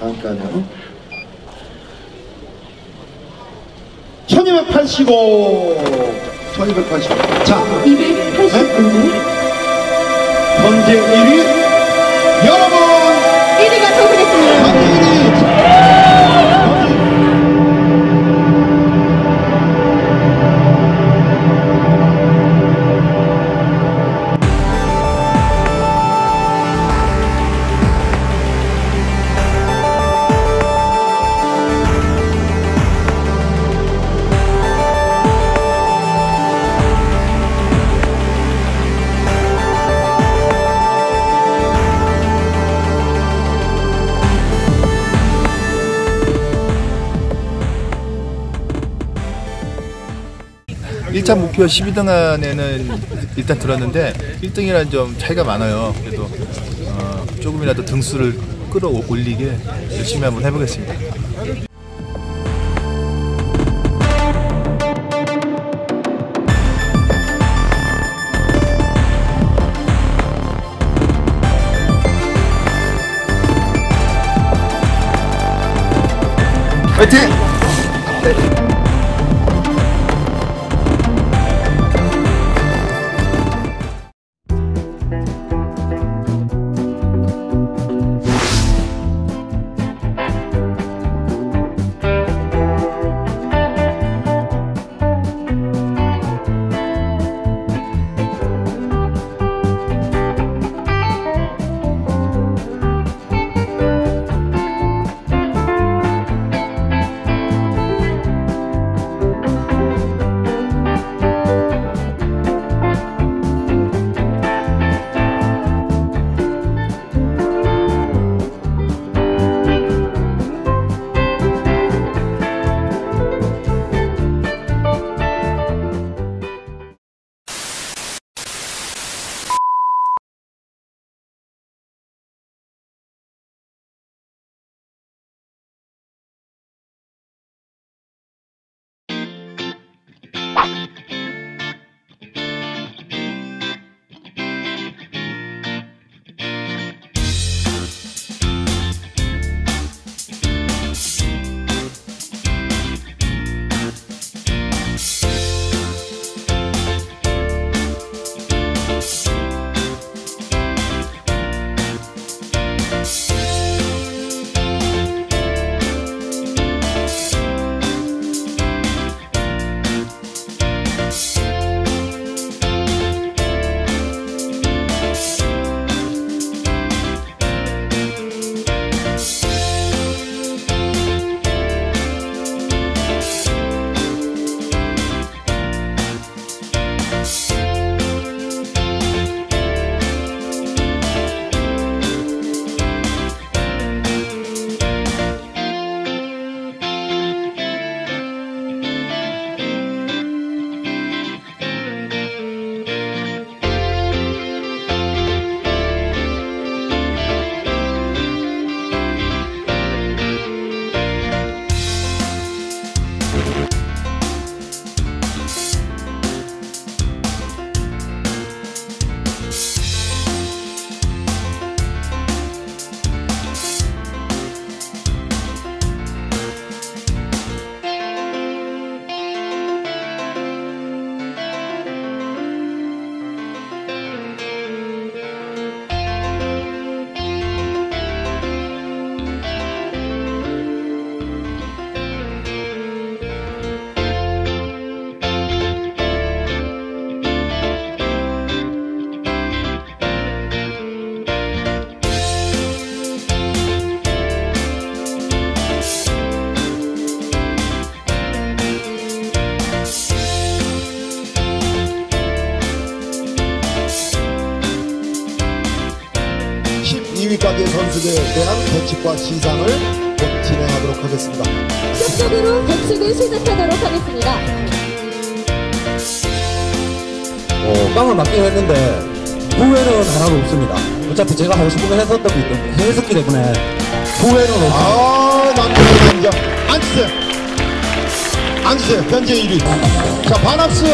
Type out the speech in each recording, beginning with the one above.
잠깐요. 1285. 1285. 자, 289분 현재 1위 1차 목표 12등 안에는 일단 들었는데 1등이란 좀 차이가 많아요. 그래도 어, 조금이라도 등수를 끌어올리게 열심히 한번 해보겠습니다. 화이팅! 가게 선수들에 대한 벌칙과 시상을 곧 진행하도록 하겠습니다. 본격적으로 백식을 시작하도록 하겠습니다. 어, 빵을 맞긴 했는데 후회는 하나도 없습니다. 어차피 제가 하고 싶은 거 했었던 기 때문에 했었기 때문에 후회는 없습니다. 아, 남자의 남자. 앉으세요. 앉으세요. 현재 1위. 자, 바납스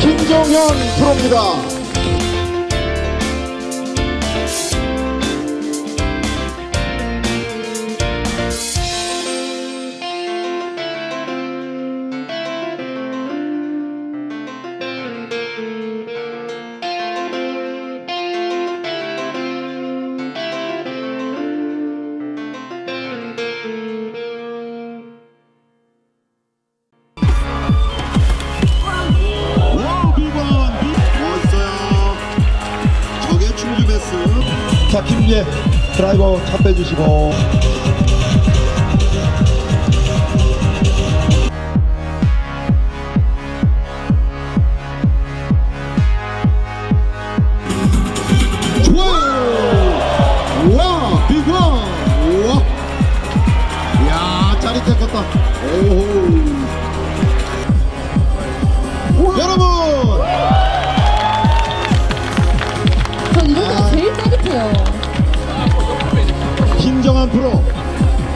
김종현 프로입니다. 자, 김예 드라이버 차 빼주시고.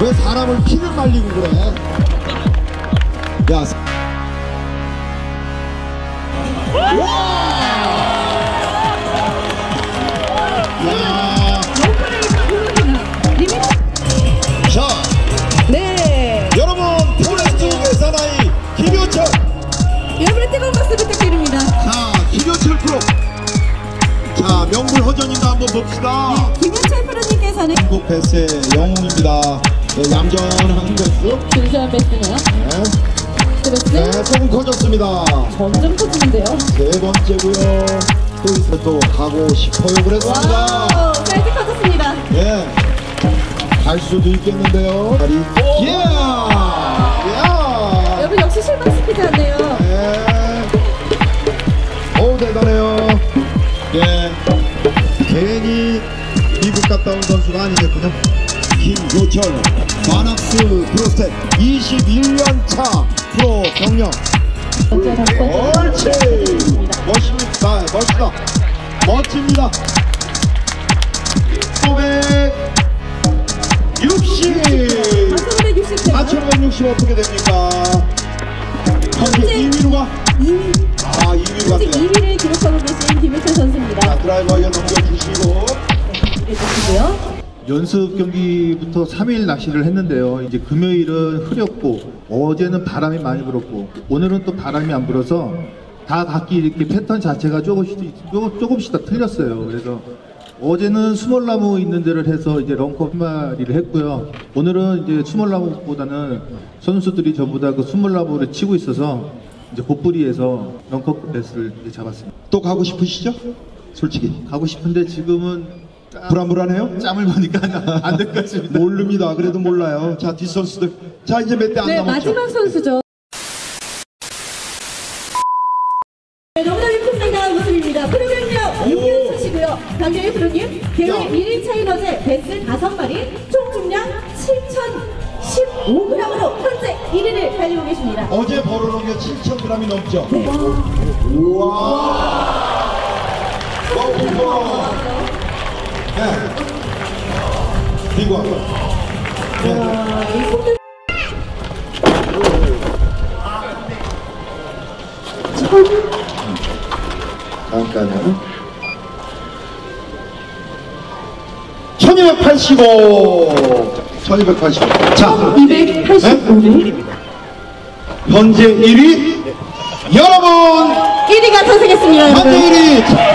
왜 사람을 피를 말리고 그래? 야. 자, 네. 여러분 포레스트의 사나이 김효철. 여러분의 뜨거운 박수 부탁드립니다. 자, 김효철 프로. 자, 명불허전인가 한번 봅시다. 김효철 프로님께서는 한국 배스의 영웅입니다. 네, 얌전한 배스. 준수한 배스네요. 네. 네, 조금 커졌습니다. 점점 커지는데요. 세 번째고요. 여기서 또 가고 싶어요 그랬습니다. wow, 사이즈 커졌습니다. 예. 갈 수도 있겠는데요. 다리. 예. 야. 여러분 역시 실망시키지 않네요. 예. 오 대단해요. 예. 괜히 미국 갔다 온 선수가 아니겠군요. 김효철 마낙스 프로스텝 21년 차 프로 경력. 옳지! 멋있다. 멋있다. 멋집니다. 560 4,560 4,560 어떻게 됩니까? 현재 2위로 가? 2위, 아 2위로 현재 갔네요. 2위를 기록하고 계신 김현철 선수입니다. 자 드라이버 이어 넘겨주시고. 해주시고요. 연습 경기부터 3일 낚시를 했는데요. 이제 금요일은 흐렸고 어제는 바람이 많이 불었고 오늘은 또 바람이 안 불어서 다 각기 이렇게 패턴 자체가 조금씩 조금, 조금씩 다 틀렸어요. 그래서 어제는 수몰나무 있는 데를 해서 이제 런커 한 마리를 했고요. 오늘은 이제 수몰나무보다는 선수들이 전부 다그 수몰나무를 치고 있어서 이제 곧뿌리에서 런커 배스를 잡았습니다. 또 가고 싶으시죠? 솔직히 가고 싶은데 지금은 불안불안해요? 짬을 보니까 안 될 것 같습니다. 모릅니다 그래도 몰라요 자 뒷선수들 자 이제 몇 대 안 네, 남았죠? 마지막 선수죠. 네, 너무나 예쁩니다. 모습입니다. 프로그램요, 윤현 씨고요. 강재희 프로님, 대회 야. 1일 차인 어제 베스 5마리, 총 중량 7,015g으로 현재 1위를 달리고 계십니다. 어제 벌어놓은 게 7,000g이 넘죠? 우와! 와, 우와! 손들 잠깐만요. 1285! 1285. 자, 285위. 현재 1위. 여러분! 1위가 탄생했습니다, 현재 여러분. 1위!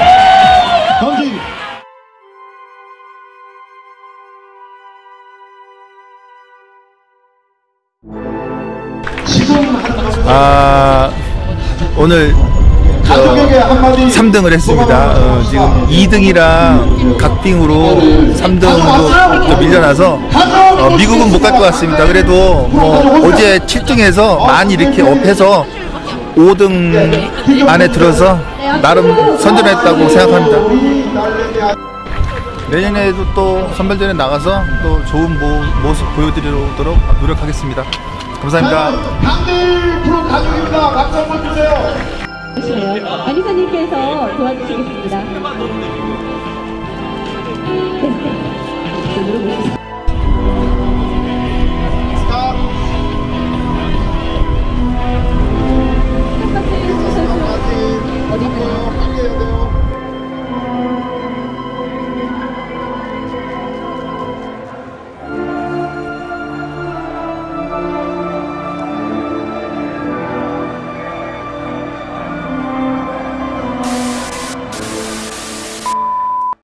오늘 가족에게 한마디 3등을 했습니다. 어, 지금 2등이랑 각빙으로 3등도 또 밀려나서 어, 미국은 못 갈 것 같습니다. 그래도 뭐 어제 7등에서 많이 이렇게 업해서 5등 안에 들어서 나름 선전했다고 생각합니다. 내년에도 또 선발전에 나가서 또 좋은 모, 모습 보여드리도록 노력하겠습니다. 감사합니다. 강대일 프로 가족입니다. 박수 한번 주세요. 안기사님께서 도와주시겠습니다. 네. 네.